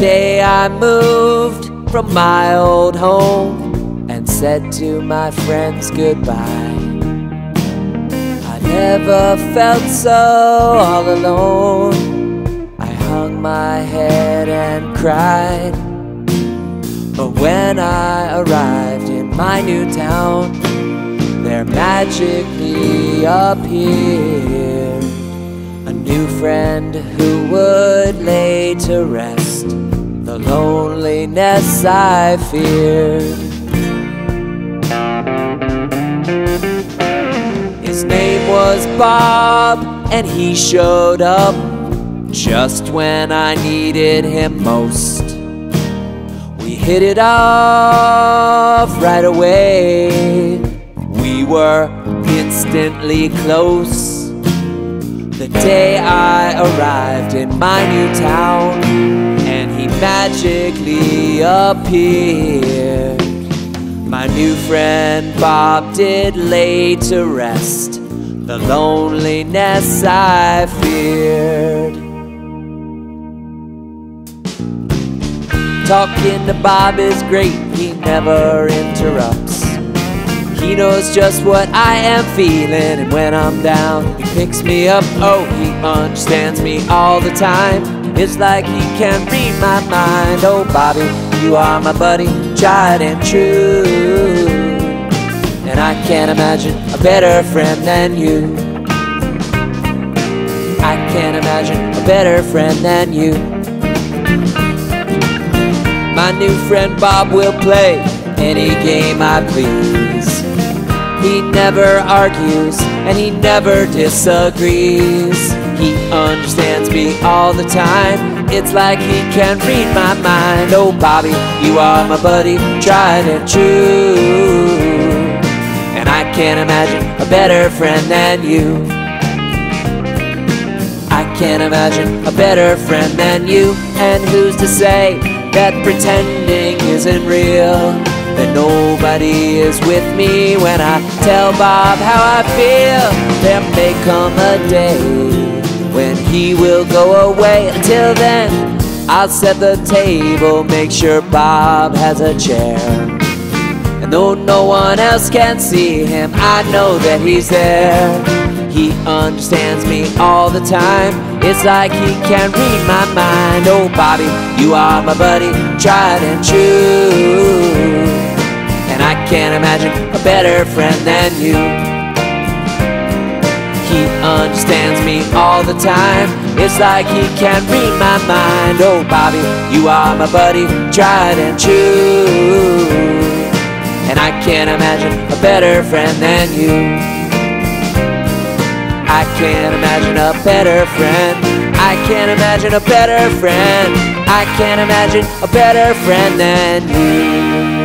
day I moved from my old home and said to my friends goodbye. I never felt so all alone. I hung my head and cried. But when I arrived in my new town, there magically appeared a new friend who would lay to rest the loneliness I feared. His name was Bob, and he showed up just when I needed him most. We hit it off right away. We were instantly close. The day I arrived in my new town, magically appeared. My new friend Bob did lay to rest the loneliness I feared. Talking to Bob is great, he never interrupts. He knows just what I am feeling, and when I'm down, he picks me up. Oh, he understands me all the time. It's like he can read my mind. Oh, Bobby, you are my buddy, tried and true. And I can't imagine a better friend than you. I can't imagine a better friend than you. My new friend Bob will play any game I please. He never argues and he never disagrees. He understands me all the time. It's like he can read my mind. Oh, Bobby, you are my buddy, tried and true. And I can't imagine a better friend than you. I can't imagine a better friend than you. And who's to say that pretending isn't real? That nobody is with me when I tell Bob how I feel. There may come a day when he will go away. Until then, I'll set the table, make sure Bob has a chair. And though no one else can see him, I know that he's there. He understands me all the time. It's like he can read my mind. Oh, Bobby, you are my buddy, tried and true. Can't imagine a better friend than you. He understands me all the time. It's like he can read my mind. Oh, Bobby, you are my buddy, tried and true. And I can't imagine a better friend than you. I can't imagine a better friend. I can't imagine a better friend. I can't imagine a better friend than you.